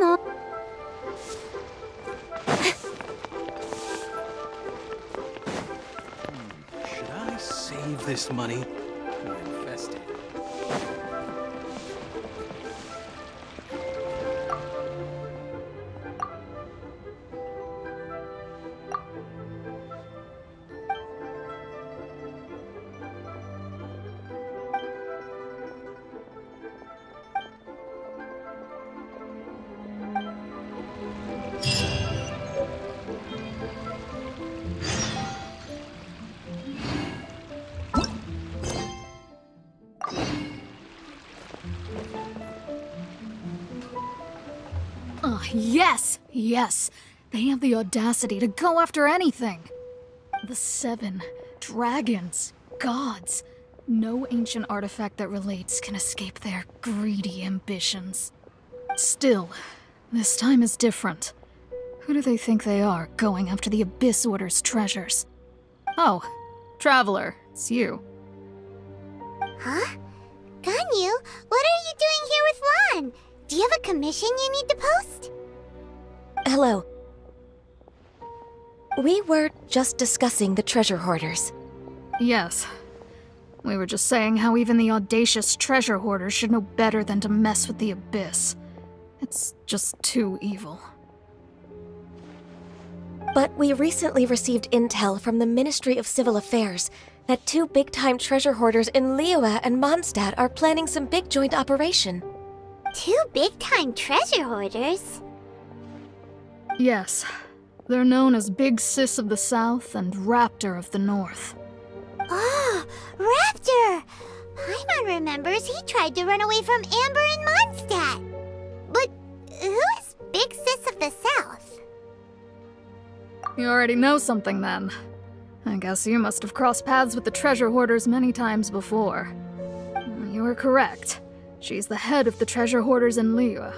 の？Should I save this money yes. They have the audacity to go after anything. The seven dragons, gods. No ancient artifact that relates can escape their greedy ambitions. Still, this time is different. Who do they think they are, going after the Abyss Order's treasures? Oh, Traveler, it's you. Huh? Ganyu, what are you doing here with Lan? Do you have a commission you need to post? Hello. We were just discussing the treasure hoarders. Yes. We were just saying how even the audacious treasure hoarders should know better than to mess with the Abyss. It's just too evil. But we recently received intel from the Ministry of Civil Affairs that two big time treasure hoarders in Liyue and Mondstadt are planning some big joint operation. Two big time treasure hoarders? Yes. They're known as Big Sis of the South and Raptor of the North. Oh, Raptor! Paimon remembers he tried to run away from Amber and Mondstadt. But who is Big Sis of the South? You already know something then. I guess you must have crossed paths with the treasure hoarders many times before. You are correct. She's the head of the treasure hoarders in Liyue.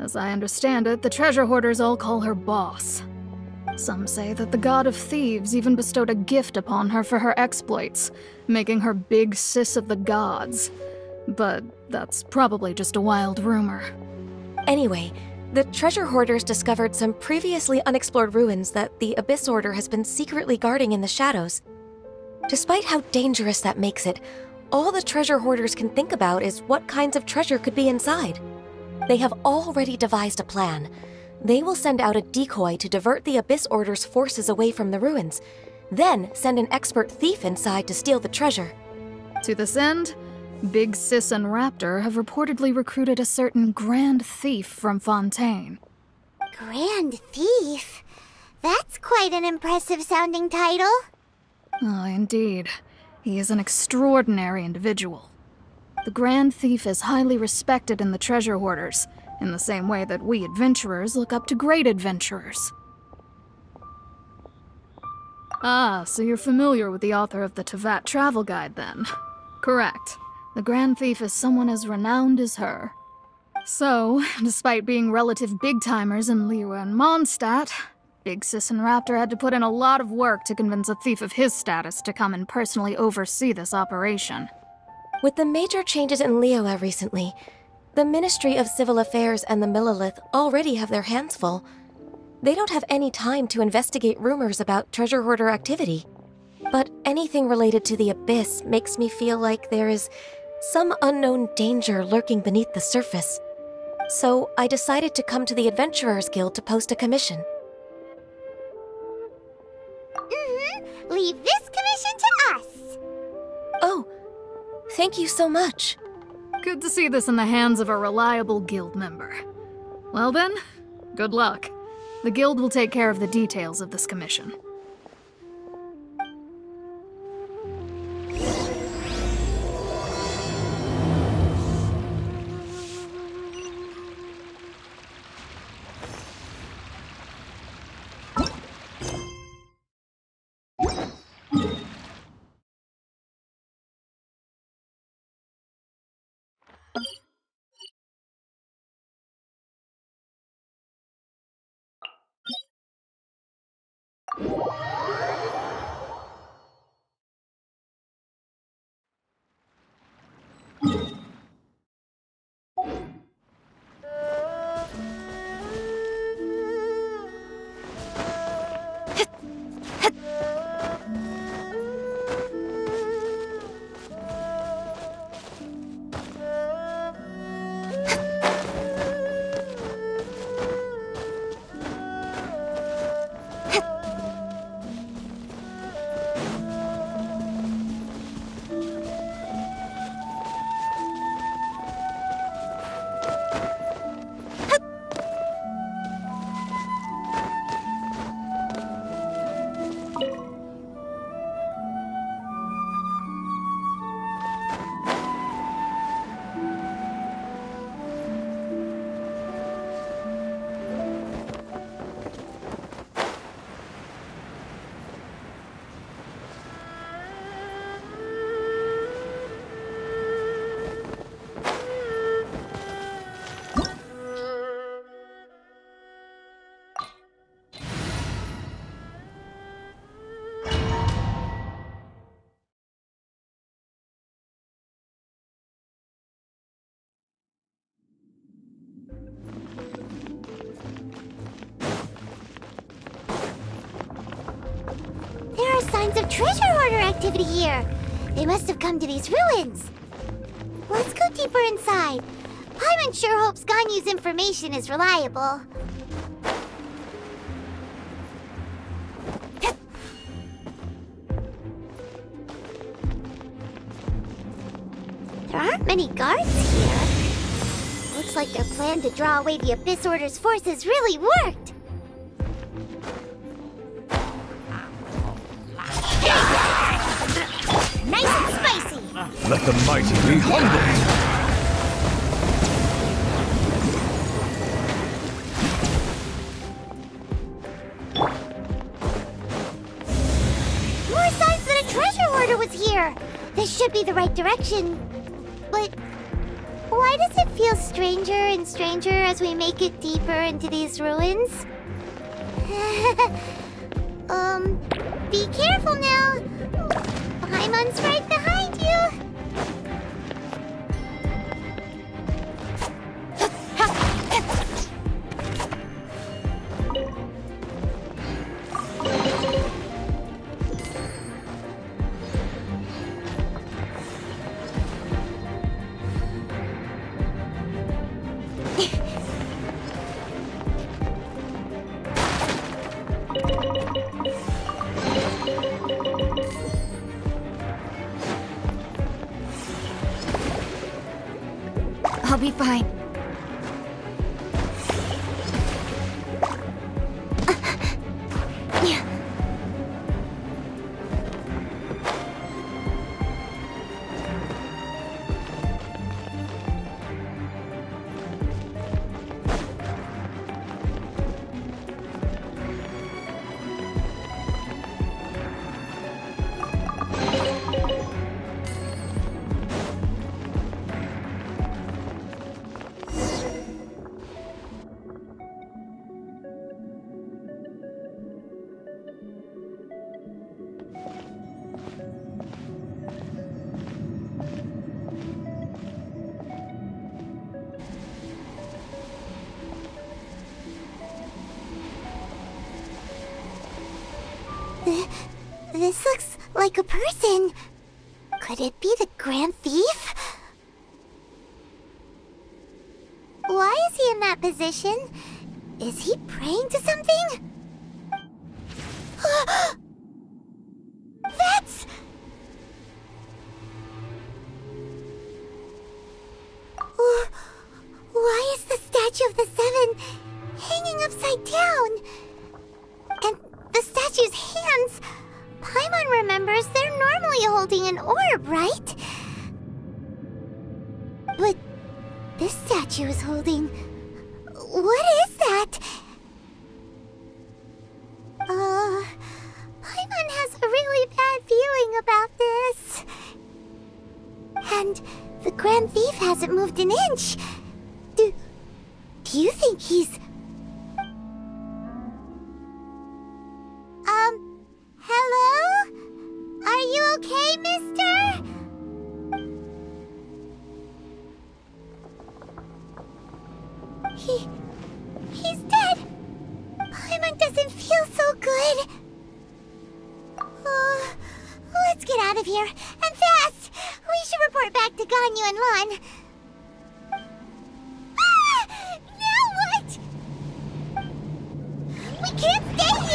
As I understand it, the treasure hoarders all call her boss. Some say that the god of thieves even bestowed a gift upon her for her exploits, making her big sis of the gods. But that's probably just a wild rumor. Anyway, the treasure hoarders discovered some previously unexplored ruins that the Abyss Order has been secretly guarding in the shadows. Despite how dangerous that makes it, all the treasure hoarders can think about is what kinds of treasure could be inside. They have already devised a plan. They will send out a decoy to divert the Abyss Order's forces away from the ruins, then send an expert thief inside to steal the treasure. To this end, Big Sis and Raptor have reportedly recruited a certain Grand Thief from Fontaine. Grand Thief? That's quite an impressive sounding title. Oh, indeed. He is an extraordinary individual. The Grand Thief is highly respected in the treasure hoarders, in the same way that we adventurers look up to great adventurers. Ah, so you're familiar with the author of the Teyvat Travel Guide, then? Correct. The Grand Thief is someone as renowned as her. So, despite being relative big timers in Liyue and Mondstadt, Big Sis and Raptor had to put in a lot of work to convince a thief of his status to come and personally oversee this operation. With the major changes in Liyue recently, the Ministry of Civil Affairs and the Millelith already have their hands full. They don't have any time to investigate rumors about treasure hoarder activity. But anything related to the Abyss makes me feel like there is some unknown danger lurking beneath the surface. So I decided to come to the Adventurers Guild to post a commission. Mm-hmm. Leave this commission to us. Oh, thank you so much. Good to see this in the hands of a reliable guild member. Well then, good luck. The guild will take care of the details of this commission. Treasure hoarder activity here. They must have come to these ruins. Let's go deeper inside. Paimon sure hopes Ganyu's information is reliable. There aren't many guards here. Looks like their plan to draw away the Abyss Order's forces really worked. Nice and spicy! Let the mighty be humbled! More signs that a treasure hoarder was here! This should be the right direction. But why does it feel stranger and stranger as we make it deeper into these ruins? um, be careful now. Paimon's right behind I'll be fine. Is he praying to something? Should report back to Ganyu and Lan. Ah! Now what? We can't stay here!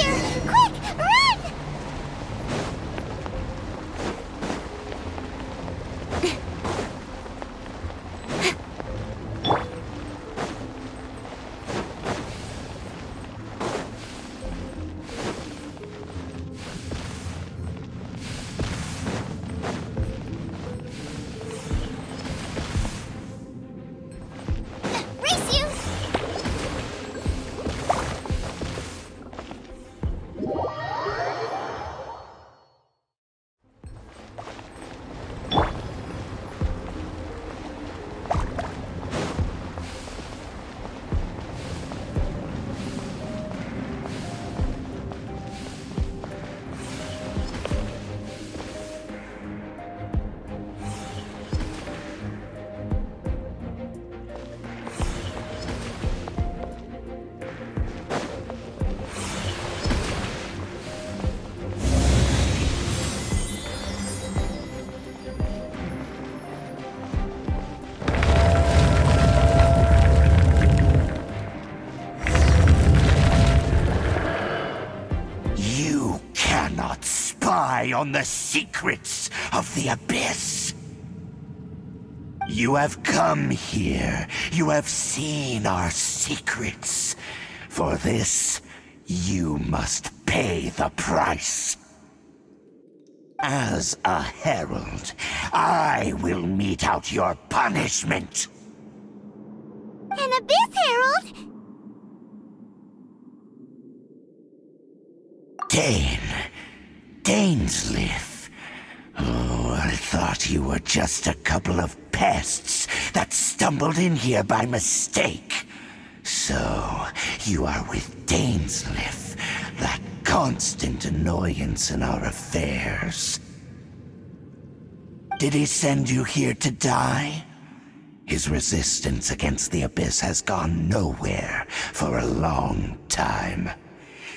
On the secrets of the Abyss. You have come here. You have seen our secrets. For this, you must pay the price. As a herald, I will mete out your punishment. An Abyss Herald? Dain. Dainsleif. Oh, I thought you were just a couple of pests that stumbled in here by mistake. So, you are with Dainsleif, that constant annoyance in our affairs. Did he send you here to die? His resistance against the Abyss has gone nowhere for a long time.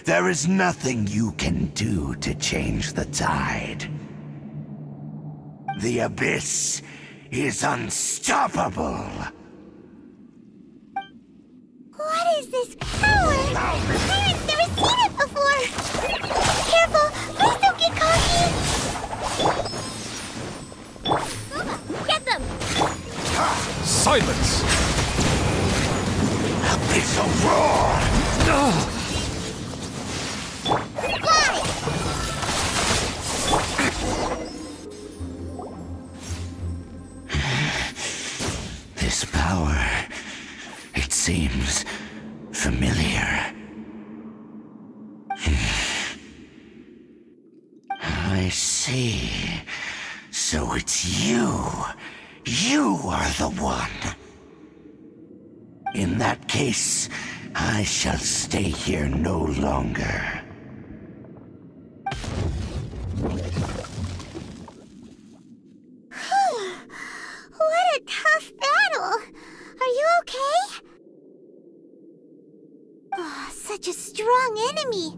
There is nothing you can do to change the tide. The Abyss is unstoppable. What is this power? Pirates never seen it before! Careful! Please don't get cocky! Get them! Silence! Abyssal roar! Fly! Seems familiar. I see. So it's you. You are the one. In that case, I shall stay here no longer. What a tough battle! Are you okay? Oh, such a strong enemy!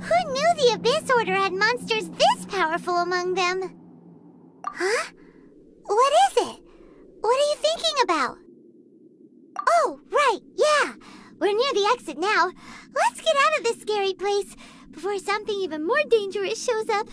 Who knew the Abyss Order had monsters this powerful among them? Huh? What is it? What are you thinking about? Oh, right, yeah! We're near the exit now. Let's get out of this scary place before something even more dangerous shows up.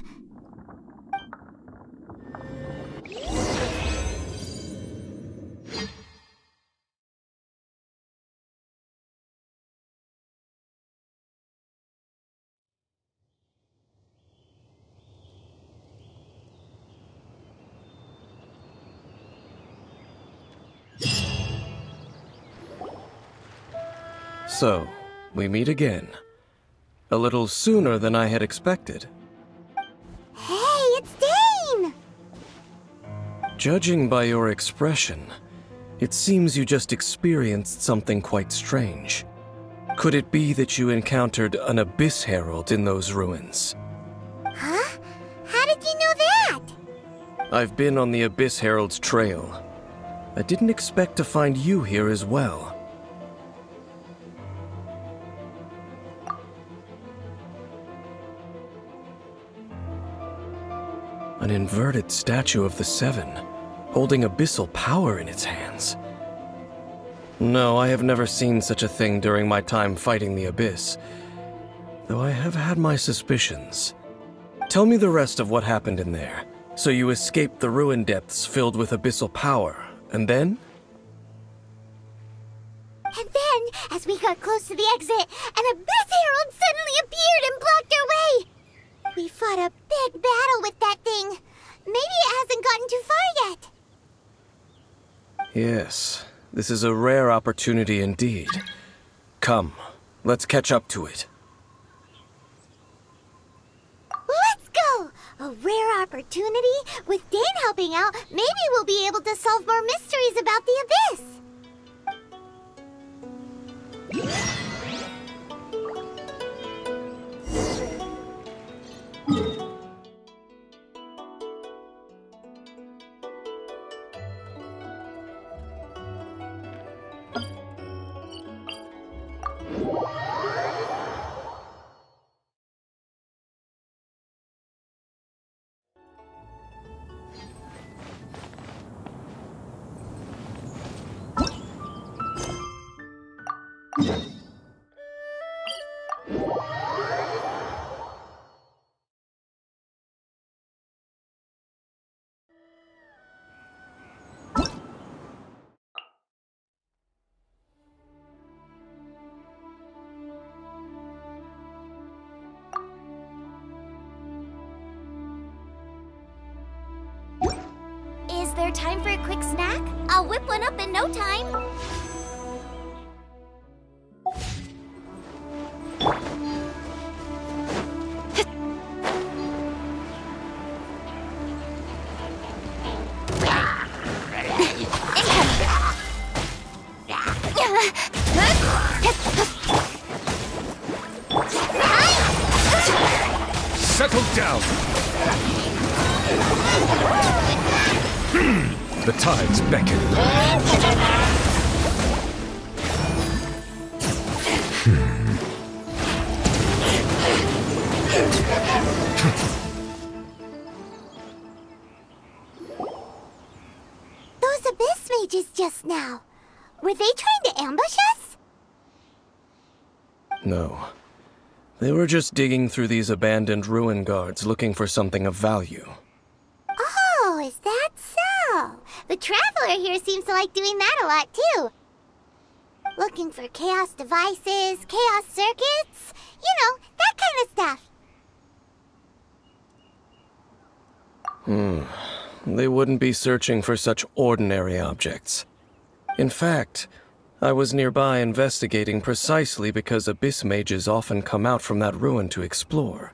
So, we meet again. A little sooner than I had expected. Hey, it's Dain! Judging by your expression, it seems you just experienced something quite strange. Could it be that you encountered an Abyss Herald in those ruins? Huh? How did you know that? I've been on the Abyss Herald's trail. I didn't expect to find you here as well. An inverted statue of the Seven, holding abyssal power in its hands. No, I have never seen such a thing during my time fighting the Abyss, though I have had my suspicions. Tell me the rest of what happened in there. So you escaped the ruin depths filled with abyssal power, and then? And then, as we got close to the exit, an Abyss Herald suddenly appeared and blocked our way! We fought a big battle with that thing. Maybe it hasn't gotten too far yet. Yes, this is a rare opportunity indeed. Come, let's catch up to it. Let's go! A rare opportunity? With Dain helping out, maybe we'll be able to solve more mysteries about the Abyss! Is there time for a quick snack? I'll whip one up in no time. They were just digging through these abandoned ruin guards looking for something of value. Oh, is that so? The Traveler here seems to like doing that a lot too. Looking for chaos devices, chaos circuits, you know, that kind of stuff. Hmm. They wouldn't be searching for such ordinary objects. In fact, I was nearby investigating precisely because abyss mages often come out from that ruin to explore.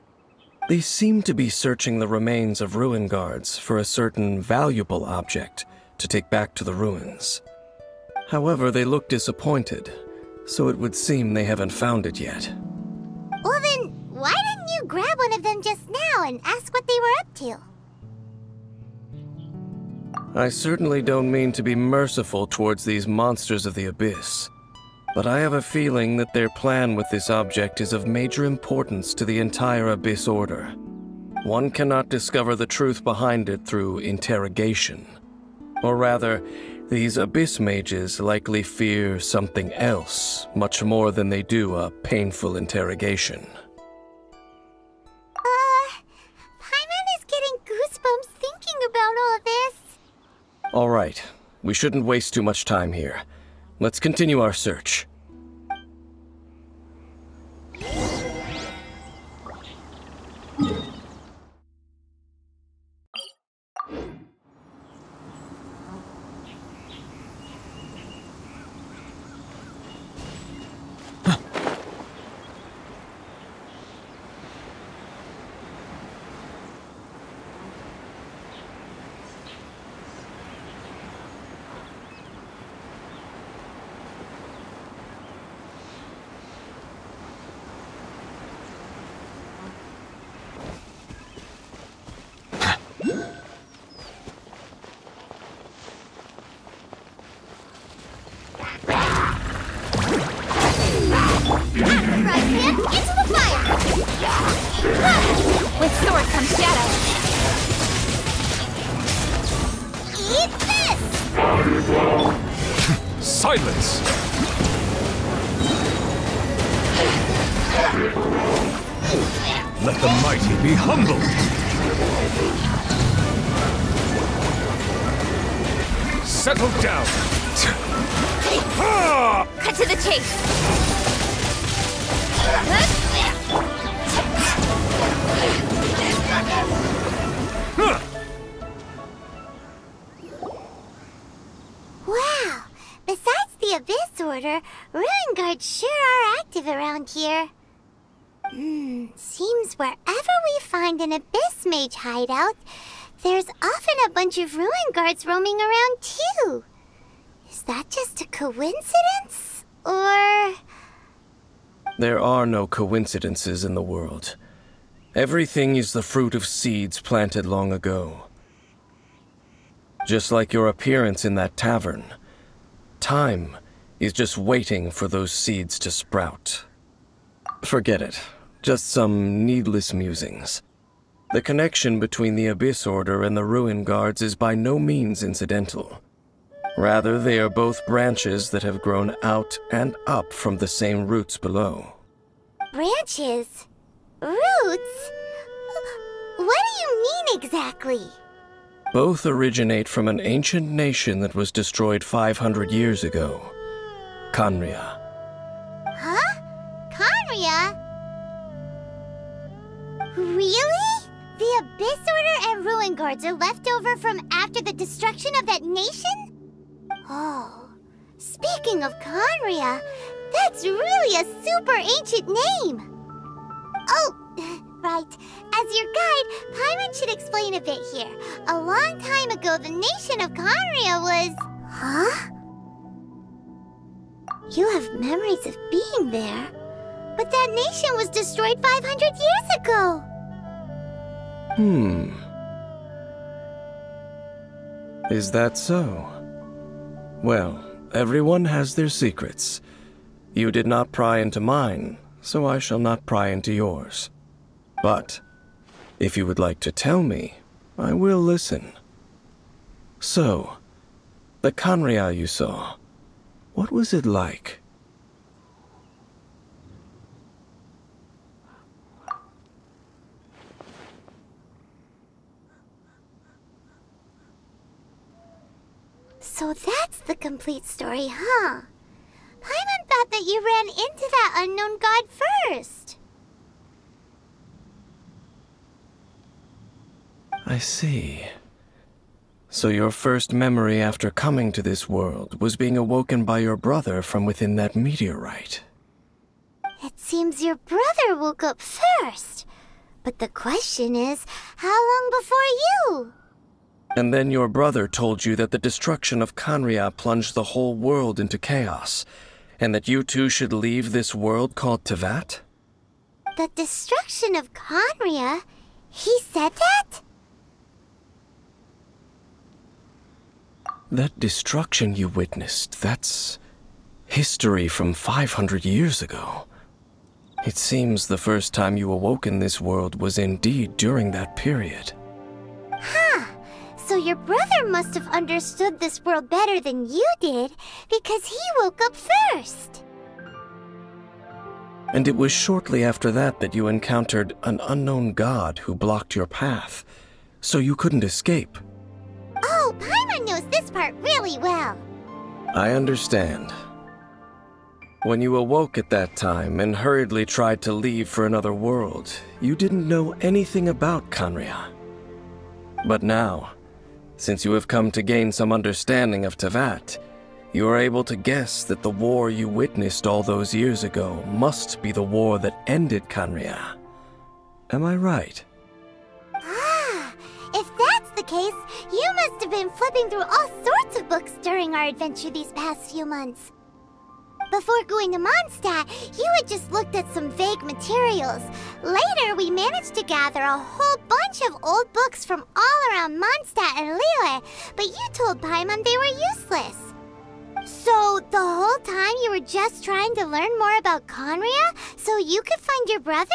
They seem to be searching the remains of ruin guards for a certain valuable object to take back to the ruins. However, they look disappointed, so it would seem they haven't found it yet. Well then, why didn't you grab one of them just now and ask what they were up to? I certainly don't mean to be merciful towards these monsters of the abyss, but I have a feeling that their plan with this object is of major importance to the entire Abyss Order. One cannot discover the truth behind it through interrogation. Or rather, these Abyss mages likely fear something else much more than they do a painful interrogation. All right, we shouldn't waste too much time here. Let's continue our search. Let the mighty be humbled! Settle down! Cut to the chase. Wow! Besides the Abyss Order, Ruin Guards sure are active around here. Seems wherever we find an Abyss Mage hideout, there's often a bunch of Ruin Guards roaming around too. Is that just a coincidence? Or... There are no coincidences in the world. Everything is the fruit of seeds planted long ago. Just like your appearance in that tavern, time is just waiting for those seeds to sprout. Forget it. Just some needless musings. The connection between the Abyss Order and the Ruin Guards is by no means incidental. Rather, they are both branches that have grown out and up from the same roots below. branches? Roots? What do you mean exactly? Both originate from an ancient nation that was destroyed 500 years ago Khaenri'ah. The Abyss Order and Ruin Guards are left over from after the destruction of that nation? Oh, speaking of Khaenri'ah, that's really a super ancient name. Oh, right. As your guide, Paimon should explain a bit here. A long time ago, the nation of Khaenri'ah was. Huh? You have memories of being there. But that nation was destroyed 500 years ago. Hmm. Is that so? Well, everyone has their secrets. You did not pry into mine, so I shall not pry into yours. But, if you would like to tell me, I will listen. So, the Khaenri'ah you saw, what was it like? So that's the complete story, huh? Paimon thought that you ran into that unknown god first. I see. So your first memory after coming to this world was being awoken by your brother from within that meteorite. It seems your brother woke up first. But the question is, how long before you? And then your brother told you that the destruction of Khaenri'ah plunged the whole world into chaos, and that you two should leave this world called Teyvat? The destruction of Khaenri'ah? He said that? That destruction you witnessed, that's history from 500 years ago. It seems the first time you awoke in this world was indeed during that period. So your brother must have understood this world better than you did, because he woke up first. And it was shortly after that that you encountered an unknown god who blocked your path, so you couldn't escape. Oh, Paimon knows this part really well. I understand. When you awoke at that time and hurriedly tried to leave for another world, you didn't know anything about Khaenri'ah. But now, since you have come to gain some understanding of Teyvat, you are able to guess that the war you witnessed all those years ago must be the war that ended Khaenri'ah. Am I right? Ah, if that's the case, you must have been flipping through all sorts of books during our adventure these past few months. Before going to Mondstadt, you had just looked at some vague materials. Later, we managed to gather a whole bunch of old books from all around Mondstadt and Liyue, but you told Paimon they were useless. So, the whole time you were just trying to learn more about Khaenri'ah so you could find your brother?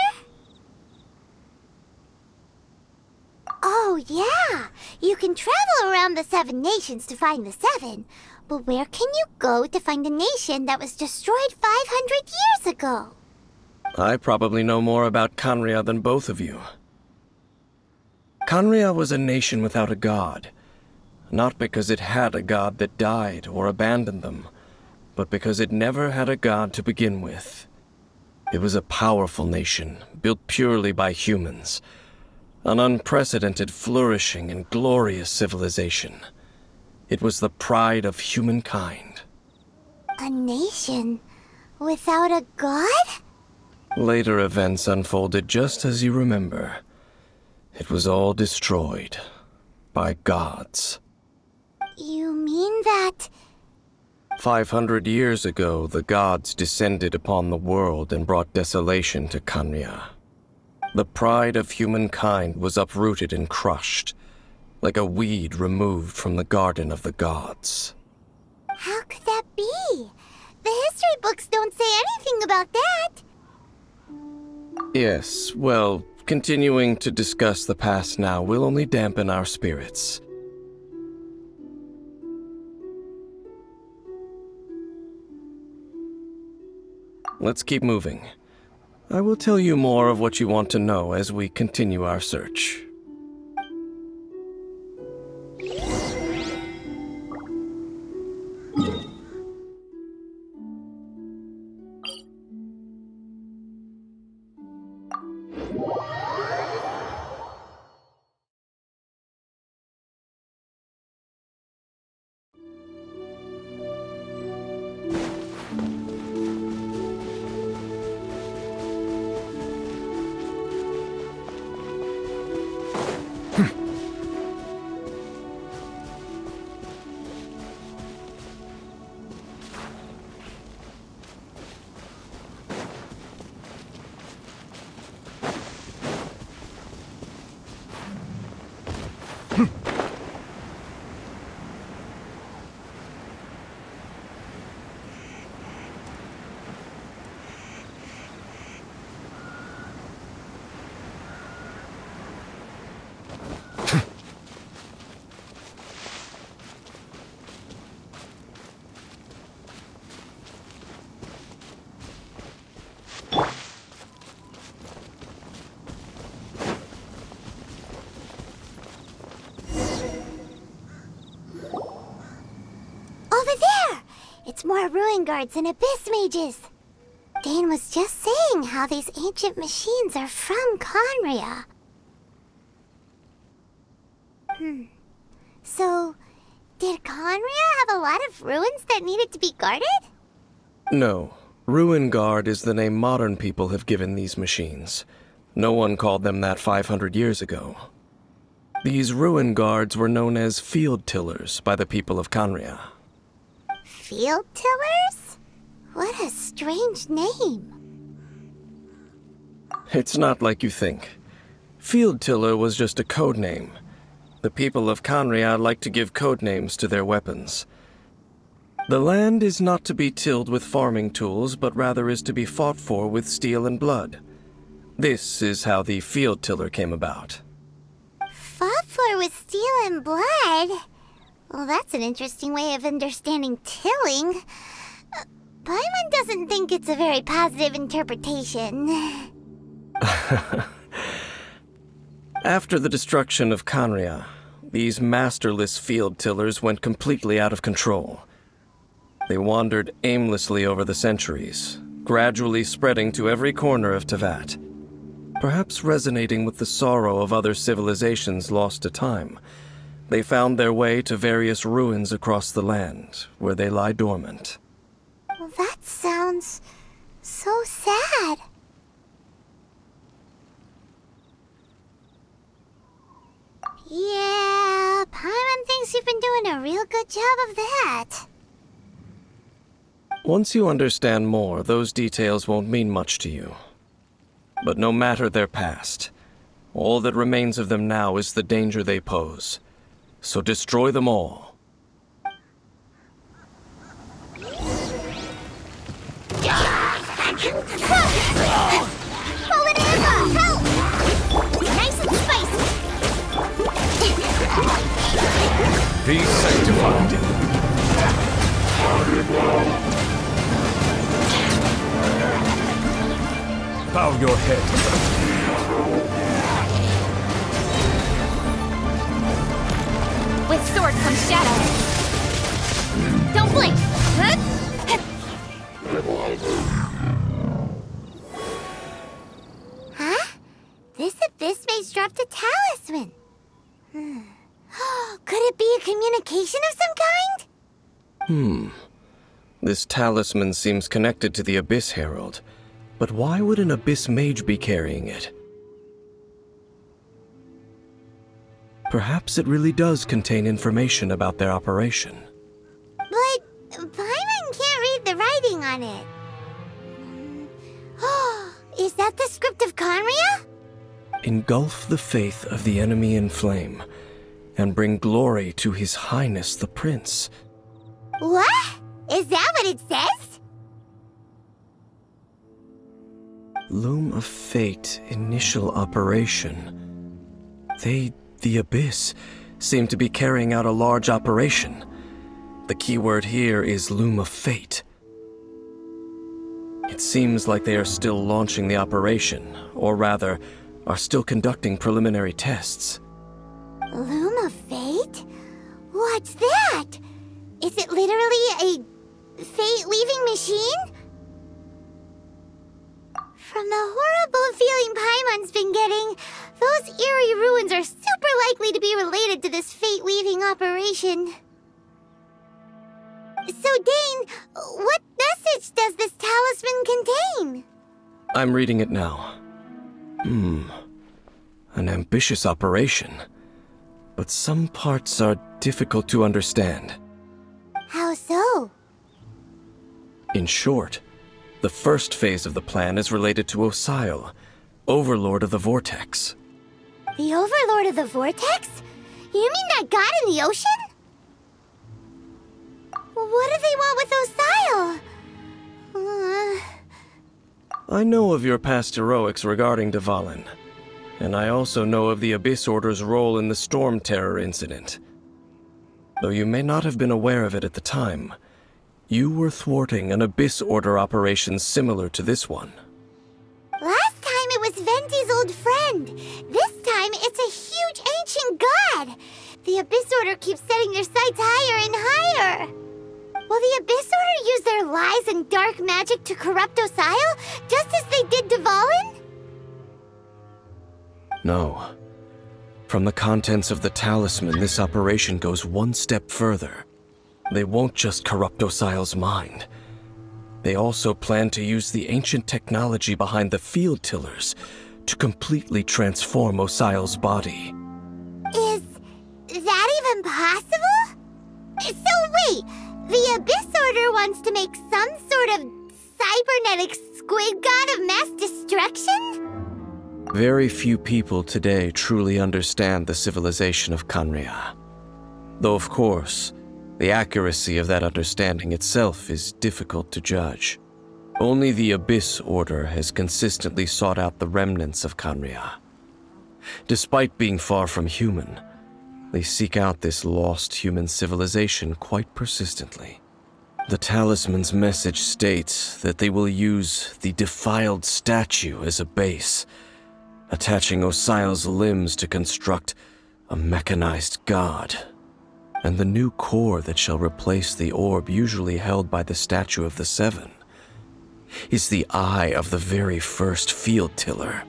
Oh, yeah! You can travel around the Seven Nations to find the Seven, but where can you go to find a nation that was destroyed 500 years ago? I probably know more about Khaenri'ah than both of you. Khaenri'ah was a nation without a god. Not because it had a god that died or abandoned them, but because it never had a god to begin with. It was a powerful nation, built purely by humans. An unprecedented, flourishing, and glorious civilization. It was the pride of humankind. A nation without a god? Later events unfolded just as you remember. It was all destroyed by gods. You mean that. Five hundred years ago, the gods descended upon the world and brought desolation to Khaenri'ah. The pride of humankind was uprooted and crushed, like a weed removed from the garden of the gods. How could that be? The history books don't say anything about that. Yes, well, continuing to discuss the past now will only dampen our spirits. Let's keep moving. I will tell you more of what you want to know as we continue our search. More ruin guards and abyss mages. Dain was just saying how these ancient machines are from Khaenri'ah. Hmm. So, did Khaenri'ah have a lot of ruins that needed to be guarded? No. Ruin Guard is the name modern people have given these machines. No one called them that 500 years ago. These ruin guards were known as field tillers by the people of Khaenri'ah. Field tillers? What a strange name. It's not like you think. Field tiller was just a code name. The people of Khaenri'ah like to give code names to their weapons. The land is not to be tilled with farming tools, but rather is to be fought for with steel and blood. This is how the field tiller came about. Fought for with steel and blood? Well, that's an interesting way of understanding tilling. Uh, Paimon doesn't think it's a very positive interpretation. After the destruction of Khaenri'ah, these masterless field tillers went completely out of control. They wandered aimlessly over the centuries, gradually spreading to every corner of Teyvat. Perhaps resonating with the sorrow of other civilizations lost to time, they found their way to various ruins across the land, where they lie dormant. Well, that sounds so sad. Yeah, Paimon thinks you've been doing a real good job of that. Once you understand more, those details won't mean much to you. But no matter their past, all that remains of them now is the danger they pose. So destroy them all. Hold it in Help! Nice and spicy! Be sanctified. Bow your head. With sword comes shadow. Don't blink. Huh? This abyss mage dropped a talisman. Hmm. Could it be a communication of some kind? Hmm. This talisman seems connected to the Abyss Herald. But why would an Abyss Mage be carrying it? Perhaps it really does contain information about their operation. But Paimon can't read the writing on it. Oh, is that the script of Khaenri'ah? Engulf the faith of the enemy in flame, and bring glory to His Highness the Prince. What? Is that what it says? Loom of Fate initial operation. They, the Abyss, seem to be carrying out a large operation. The keyword here is Loom of Fate. It seems like they are still launching the operation, or rather, are still conducting preliminary tests. Loom of Fate? What's that? Is it literally a fate leaving machine? From the horrible feeling Paimon's been getting, those eerie ruins are super likely to be related to this fate-weaving operation. So, Dain, what message does this talisman contain? I'm reading it now. Hmm. An ambitious operation. But some parts are difficult to understand. How so? In short, the first phase of the plan is related to Osial, Overlord of the Vortex. The Overlord of the Vortex? You mean that god in the ocean? What do they want with Osial? Uh, I know of your past heroics regarding Dvalin, and I also know of the Abyss Order's role in the Storm Terror incident. Though you may not have been aware of it at the time, you were thwarting an Abyss Order operation similar to this one. The Abyss Order keeps setting their sights higher and higher. Will the Abyss Order use their lies and dark magic to corrupt Osial, just as they did Dvalin? No. From the contents of the talisman, this operation goes one step further. They won't just corrupt Osial's mind. They also plan to use the ancient technology behind the field tillers to completely transform Osial's body. Is that even possible? So wait, the Abyss Order wants to make some sort of cybernetic squid god of mass destruction? Very few people today truly understand the civilization of Khaenri'ah. Though, of course, the accuracy of that understanding itself is difficult to judge. Only the Abyss Order has consistently sought out the remnants of Khaenri'ah. Despite being far from human, they seek out this lost human civilization quite persistently. The talisman's message states that they will use the defiled statue as a base, attaching Osial's limbs to construct a mechanized god. And the new core that shall replace the orb usually held by the statue of the Seven is the eye of the very first field tiller.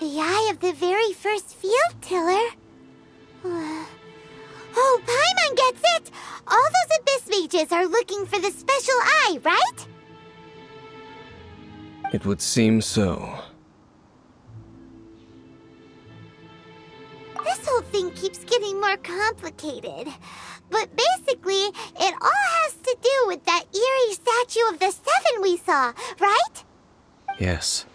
The eye of the very first field tiller? oh, Paimon gets it! All those Abyss mages are looking for the special eye, right? It would seem so. This whole thing keeps getting more complicated. But basically, it all has to do with that eerie statue of the Seven we saw, right? Yes.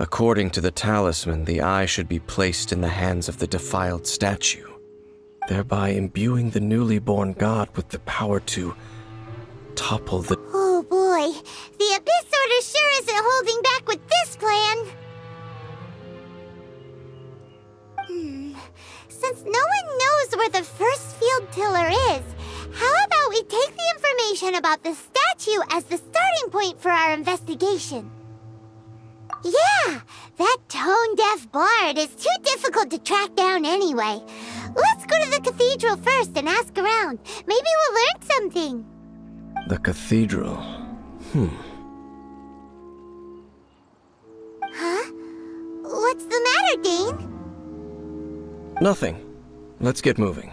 According to the talisman, the eye should be placed in the hands of the defiled statue, thereby imbuing the newly born god with the power to topple the. Oh boy, the Abyss Order sure isn't holding back with this plan. Hmm. Since no one knows where the first field tiller is, how about we take the information about the statue as the starting point for our investigation? Yeah, that tone-deaf bard is too difficult to track down anyway. Let's go to the cathedral first and ask around. Maybe we'll learn something. The cathedral. Hmm. Huh? What's the matter, Dain? Nothing. Let's get moving.